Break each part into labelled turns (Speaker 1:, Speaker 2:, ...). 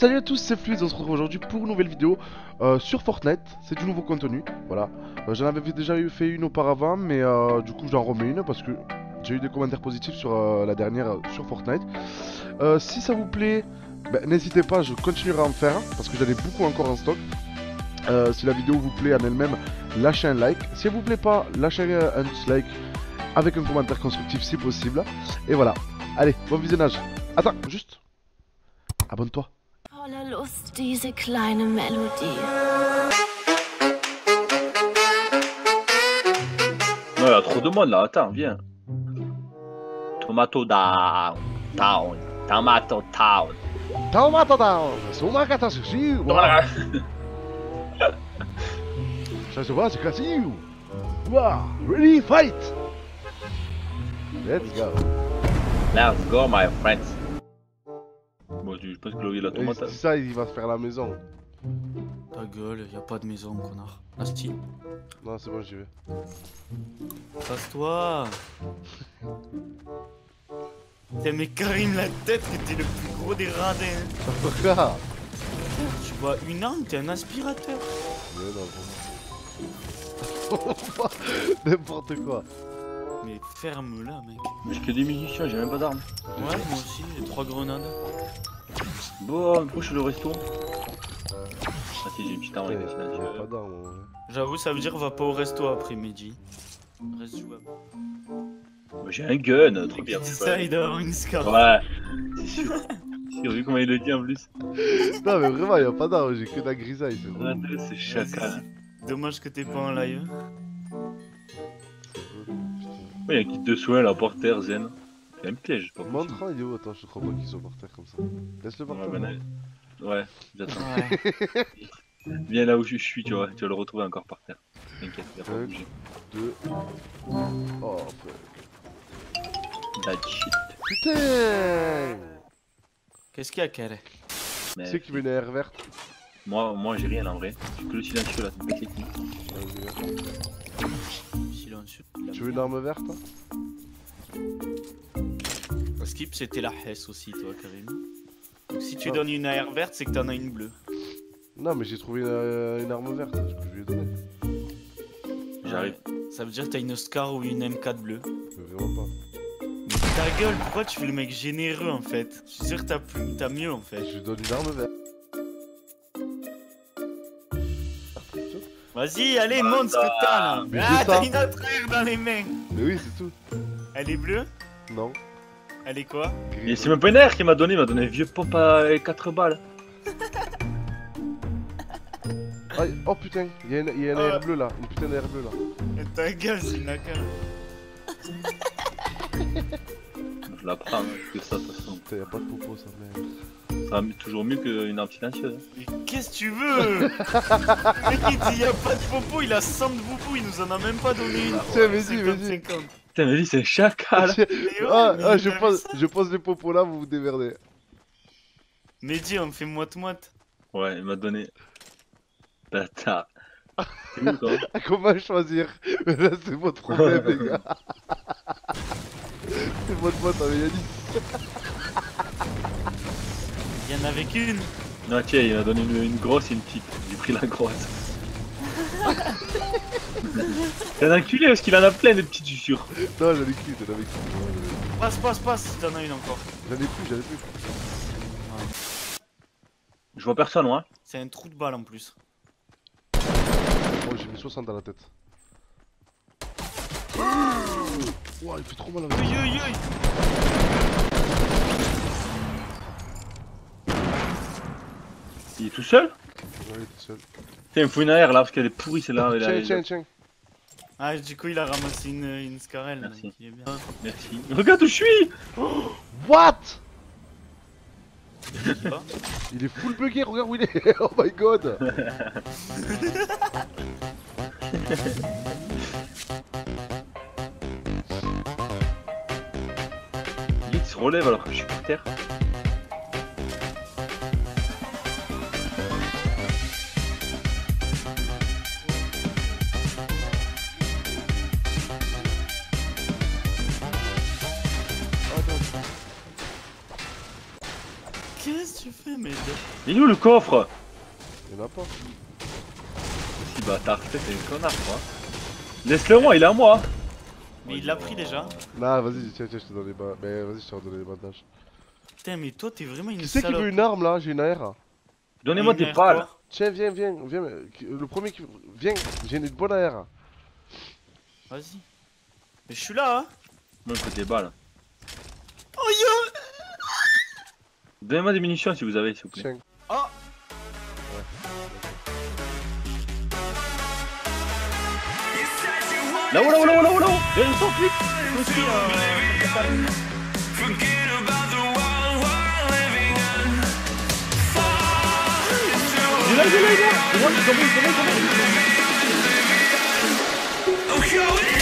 Speaker 1: Salut à tous, c'est Fluide, on se retrouve aujourd'hui pour une nouvelle vidéo euh, sur Fortnite, c'est du nouveau contenu, voilà. Euh, J'en avais déjà fait une auparavant, mais euh, du coup j'en remets une parce que j'ai eu des commentaires positifs sur la dernière sur Fortnite. Si ça vous plaît, ben, n'hésitez pas, je continuerai à en faire parce que j'en ai beaucoup encore en stock. Si la vidéo vous plaît en elle-même, lâchez un like. Si elle vous plaît pas, lâchez un dislike avec un commentaire constructif si possible. Et voilà, allez, bon visionnage. Attends, juste, abonne-toi.
Speaker 2: Voller Lust, diese kleine Melodie.
Speaker 3: Non, il y a trop de monde là, attends, viens. Tomato down, town, tomato town.
Speaker 1: Tomato down, sumaka sushi,
Speaker 3: Voilà.
Speaker 1: Ça se voit, c'est classique. Wow, ready, fight. Let's go.
Speaker 3: Let's go, my friends. Je pense que Chloé la tomate.
Speaker 1: c'est ça, il va se faire la maison.
Speaker 4: Ta gueule, y a pas de maison, connard. Asti,
Speaker 1: Non, c'est bon, j'y vais.
Speaker 4: passe-toi T'as mais Karim la tête que t'es le plus gros des radins
Speaker 1: Regarde.
Speaker 4: Tu vois une arme, t'es un aspirateur
Speaker 1: Mais non, bon. N'importe quoi.
Speaker 4: Mais ferme-la, mec
Speaker 3: J'ai que des munitions, j'ai même pas d'armes.
Speaker 4: Ouais, moi aussi, j'ai trois grenades.
Speaker 3: Bon, proche le resto. Ah si, j'ai une petite arme avec des signatures.
Speaker 1: Pas d'armes, en vrai.
Speaker 4: J'avoue, ça veut dire va pas au resto après-midi. Reste jouable.
Speaker 3: Bah, J'ai un gun, trop bien.
Speaker 4: C'est ça, il doit avoir une scar.
Speaker 3: Ouais, c'est sûr. J'ai vu comment il le dit en plus.
Speaker 1: Non, mais vraiment, y'a pas d'armes, j'ai que de la grisaille, c'est
Speaker 3: Ah,
Speaker 1: bon.
Speaker 3: c'est chacal.
Speaker 4: Dommage que t'es pas en live.
Speaker 3: Ouais, il y a un kit de soins là, par terre, zen. C'est un piège, pas possible.
Speaker 1: Montre il est où Attends, je crois pas qu'ils sont par terre comme ça. Laisse-le par
Speaker 3: Ouais,
Speaker 1: terre.
Speaker 3: ben, ouais, j'attends.
Speaker 4: Ouais.
Speaker 3: Viens là où je suis, tu vois, tu vas le retrouver encore par terre. T'inquiète, il va pas
Speaker 1: Ouais.
Speaker 3: bouger.
Speaker 1: Deux. Oh, fuck.
Speaker 3: Bad shit.
Speaker 1: Putain
Speaker 4: Qu'est-ce qu'il y a, Kere
Speaker 3: Mais
Speaker 1: Qui c'est qui met une air verte?
Speaker 3: Moi, moi j'ai rien en vrai. J'ai que le silencieux là.
Speaker 1: Vas-y, viens.
Speaker 4: Silencieux.
Speaker 1: Tu veux une arme verte hein
Speaker 4: Skip, c'était la Hesse aussi, toi, Karim. Donc si tu
Speaker 1: Ah.
Speaker 4: donnes une AR verte, c'est que t'en as une bleue.
Speaker 1: Non, mais j'ai trouvé une, euh, une arme verte, du coup je lui ai donné.
Speaker 3: J'arrive.
Speaker 4: Ça veut dire que t'as une Oscar ou une M4 bleue.
Speaker 1: Vraiment pas.
Speaker 4: Mais ta gueule, pourquoi tu fais le mec généreux en fait? Je suis sûr que t'as plus... t'as mieux en fait.
Speaker 1: Je lui donne une arme verte.
Speaker 4: Vas-y, allez, montre ce que t'as là
Speaker 1: Mais
Speaker 4: Ah, t'as une autre air dans les mains
Speaker 1: Mais oui, c'est tout.
Speaker 4: Elle est bleue?
Speaker 1: Non.
Speaker 4: Elle est quoi
Speaker 3: Et c'est même pas une air qu'il m'a donné, il m'a donné un vieux pop à 4 balles.
Speaker 1: Aïe, oh putain, il y a, une, il y a un
Speaker 4: Ah.
Speaker 1: air bleu là, une putain d'air bleu là.
Speaker 4: Et Ta gueule, c'est une AK.
Speaker 3: Je la prends, hein, que ça de toute façon.
Speaker 1: Putain, y a pas de popo ça, merde.
Speaker 3: Ça va toujours mieux qu'une arme silencieuse. hein.
Speaker 4: Mais qu'est-ce que tu veux Le mec il dit y'a pas de popo, il a 100 de boubou, il nous en a même pas donné une.
Speaker 1: Tiens, vas-y, vas-y.
Speaker 4: 50.
Speaker 3: Putain, mais lui, c'est un chacal.
Speaker 4: Mais
Speaker 1: ah,
Speaker 4: mais
Speaker 1: ah, je, pose, je pose les popos là, vous vous démerdez.
Speaker 4: Mehdi, on me fait moite-moite.
Speaker 3: Ouais, il m'a donné. Bâtard. C'est où toi
Speaker 1: Ah, Comment choisir Mais là, c'est votre problème, les gars. c'est votre pote, avec Yannick.
Speaker 4: Il y en avait qu'une.
Speaker 3: Non, tiens, il m'a donné une, une grosse et une petite. J'ai pris la grosse. C'est un enculé parce qu'il en a plein de petites, sûr.
Speaker 1: Non, j'en ai qu'une, j'en avais qu'une.
Speaker 4: Passe, passe, passe si t'en as une encore.
Speaker 1: J'en ai plus, j'en ai plus.
Speaker 3: Je vois personne, moi.
Speaker 4: C'est un trou de balle en plus.
Speaker 1: Oh, j'ai mis 60 dans la tête. Ouah, il fait trop mal à
Speaker 4: Aïe aïe aïe
Speaker 3: Il est tout seul?
Speaker 1: Ouais, il est tout seul.
Speaker 3: Tiens, il me faut une AR là parce qu'elle est pourrie celle-là.
Speaker 1: Tiens, tiens, tiens.
Speaker 4: Ah, du coup, il a ramassé une, une Scarelle.
Speaker 3: Merci.
Speaker 4: donc il est bien.
Speaker 3: Merci. Regarde où je suis
Speaker 1: What
Speaker 4: sais pas.
Speaker 1: Il est full bugué, regarde où il est. Oh my god.
Speaker 3: Il se relève alors que je suis par terre.
Speaker 4: Qu'est-ce que tu fais mais.
Speaker 3: Il est où le coffre?
Speaker 1: Il y en a pas.
Speaker 3: Si bâtard, t'es un connard quoi. Laisse-le moi, il est à moi.
Speaker 4: Mais il l'a pris déjà.
Speaker 1: Nah, vas-y, tiens, tiens, je te donne les ba... Mais vas-y, je te redonne les bandages.
Speaker 4: Putain, mais toi, t'es vraiment une
Speaker 1: Qui c'est qui veut une arme là J'ai une AR.
Speaker 3: Donnez-moi
Speaker 4: merde,
Speaker 3: balles.
Speaker 1: Tiens, viens, viens, viens. Le premier qui. Viens, j'ai une bonne AR.
Speaker 4: Vas-y. Mais je suis là, hein.
Speaker 3: Moi, il faut des balles.
Speaker 4: Oh yo
Speaker 3: Donnez-moi des munitions si vous avez, s'il vous plaît.
Speaker 1: Tiens.
Speaker 4: Oh
Speaker 3: Là-haut, là-haut, là-haut, là-haut, là-haut. Ils sont vite
Speaker 4: Aussi, euh,
Speaker 3: Il est là, il est là, il est là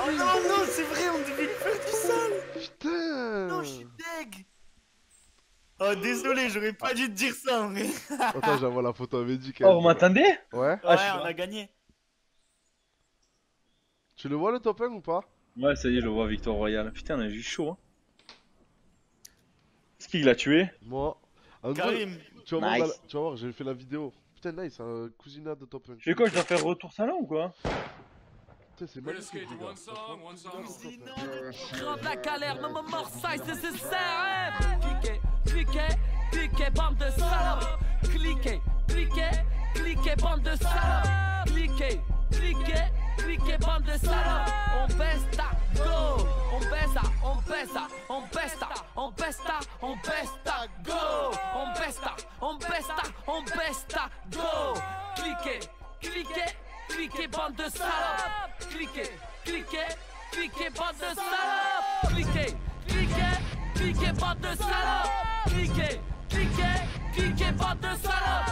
Speaker 4: Oh non, non, c'est vrai, on devait lui faire du sale.
Speaker 1: Putain
Speaker 4: Non, je suis deg. Oh, désolé, j'aurais pas dû te dire ça, mais.
Speaker 1: Attends, j'envoie la photo à Mehdi. quand
Speaker 3: Oh, vous m'entendez
Speaker 1: Ouais.
Speaker 4: Ouais,
Speaker 3: Ah, je suis-
Speaker 4: on a gagné.
Speaker 1: Tu le vois le top 1 ou pas?
Speaker 3: Ouais, ça y est, je le vois, Victor Royal. Putain, on a eu chaud, hein. Est-ce qu'il l'a tué?
Speaker 1: Moi. En gros,
Speaker 4: Karim,
Speaker 1: tu vas voir,
Speaker 3: Nice.
Speaker 1: tu vas voir, j'ai fait la vidéo. Putain, nice, un cousinat de top 1.
Speaker 3: Je fais quoi Je dois faire retour salon ou quoi
Speaker 1: Putain, c'est magnifique. les gars.
Speaker 5: Grande la galère, c'est hein. Cliquez, cliquez, cliquez, bande de salopes. Cliquez, cliquez, cliquez, bande de salopes. Cliquez, cliquez, cliquez, bande de salopes. On baisse ta go. On baisse ta, on baisse ta, on baisse ta, on baisse ta, on baisse ta go. On baisse ta, on baisse ta, on baisse ta go. Cliquez, cliquez, cliquez, bande de salopes. Cliquez, cliquez, cliquez, bande de salopes. Cliquez, cliquez, cliquez, bande de salopes. Cliquez, cliquez, cliquez, bande de salopes.